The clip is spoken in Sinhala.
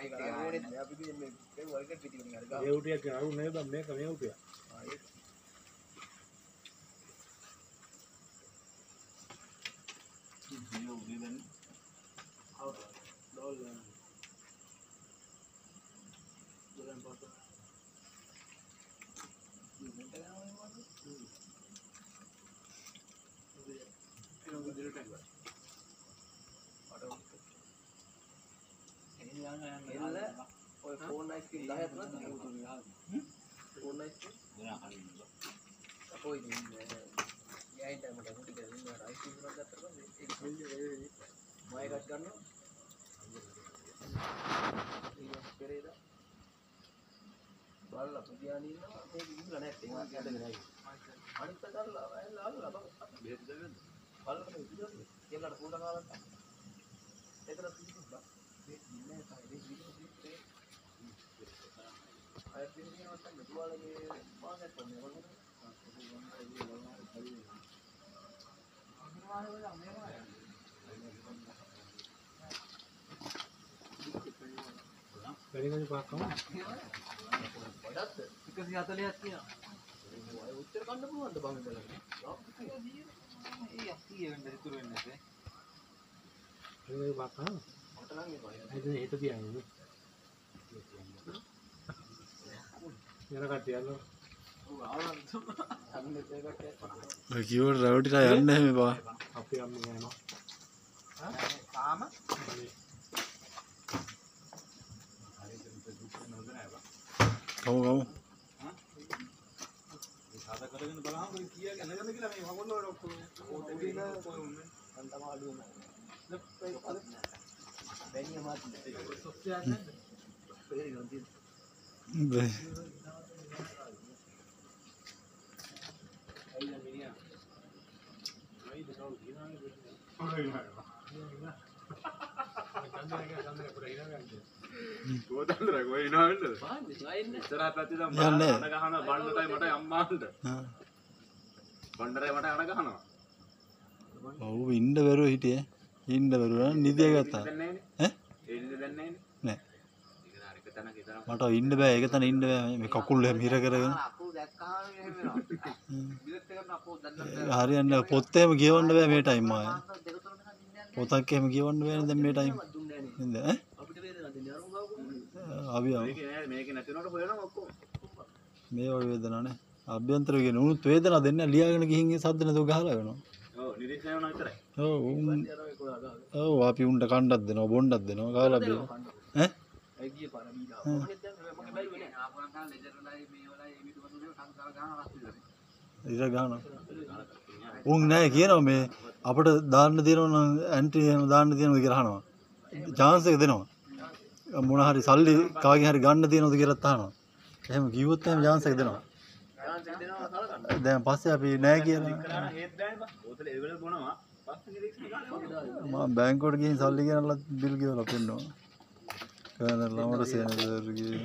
අපි මේ ඒ වර්ග පිටි වලින් අර ගා. ඒ උටියක් අරු නේද මේක මේ උටිය. අයිස්ක්‍රීම් 10ක් නේද? ෆෝන් අයිස්ක්‍රීම් අපෝ ඉතින් යයින්ට මට මුටි කරගෙන ඉන්නවා අයිස්ක්‍රීම් එකක් ගත්තා පස්සේ ඒක මම එකක් ගන්නවා ඊට පෙරේද බලලා පුදියානි ඉන්නවා මේක ඉන්න නැත්තේ ඒක ඇදගෙන ආයි අනිත් පැත්තට ඇල්ල අල්ලලා බං බෙහෙත් දෙන්න බලන්න විදියට ඒකට පොඩ කාලක් පිළිගන්න නැත්නම් දුවාලගේ මාසෙත් තමයි වගේ වැඩි පහක් කම. වඩාත් 140ක් තියෙනවා ඔය උත්තර කන්න පුළුවන්ද බං ඉඳලා වැඩි පහක් කම. මට නම් එපා එතන හිත තියන්නේ. කිව්වට රැවටිලා යන්න එහෙම බා. අපි අම්ම යනවා. තාම කමු කමු. අන්තම අඩු වෙනවා බැනිය මාත් පෙරේ ගන්ති බෑ. අයියා මිනිහා අයි දෙකව දිනානේ. චන්දනගේ චන්දනගේ පුරා ඉරගන්නේ. ගෝතන්දර කොයි නාවෙන්නද බාන්නේ යන්නේ. ගහන බණ්ඩටයි මට අම්මාන්ට ආ. බණ්ඩරයි මට අණ ගහනවා ඔව් ඉන්න බැරුව හිටියේ. ඉන්න බැරුව නිදිය ගත්තා. ඈ? එන්නේ දැන් නැහැනේ නෑ. ඒක නාරික තැනක ඉතන මට ඉන්න බෑ. ඒක තන ඉන්න බෑ. මේ කකුල් හිර කරගෙන. හරියන්නේ. පොත් එහෙම කියවන්න බෑ මේ ටයිම් ආයේ. පොතක් එහෙම කියවන්න බෑනේ දැන් මේ ටයිම්. නේද? ඈ? අපි මේ වගේ වේදනාවක් නේ. අභ්‍යන්තර කියන උනුත් වේදනාවක් දෙන්න ලියාගෙන ගිහින් ඒ සද්ද නැතුව ගහලා වෙනවා. ඔව් ඔව් අපි උන්ට කණ්ඩක් දෙනවා බොණ්ඩක් දෙනවා කාලා බිලා. ඈ? ඇයි ගියේ පාර බීලා මොකද දැන් මගේ බැලුවේ නෑ ආපුවම ගන්න ලෙජර් වලයි මේ වලයි ඒ විදිහට වතුනේ සංසාර ගන්න රස්තිද ඉර ගහනවා. උන් නෑ කියනවා මේ අපිට දාන්න තියෙනවා නම් ඇන්ටි එහෙම දාන්න තියෙනවද කියලා අහනවා. chance එක දෙනවා. මොන හරි සල්ලි කාගෙන් හරි ගන්න තියෙනවද කියලා අහනවා. එහෙම කිව්වොත් එහෙම chance එක දෙනවා. දැන් පස්සේ අපි නෑ කියලා මම බැංකුවට ගිහින් සල්ලි ගෙනල්ලා බිල් ගෙවලා Fener'le orası yani zor gidiyor.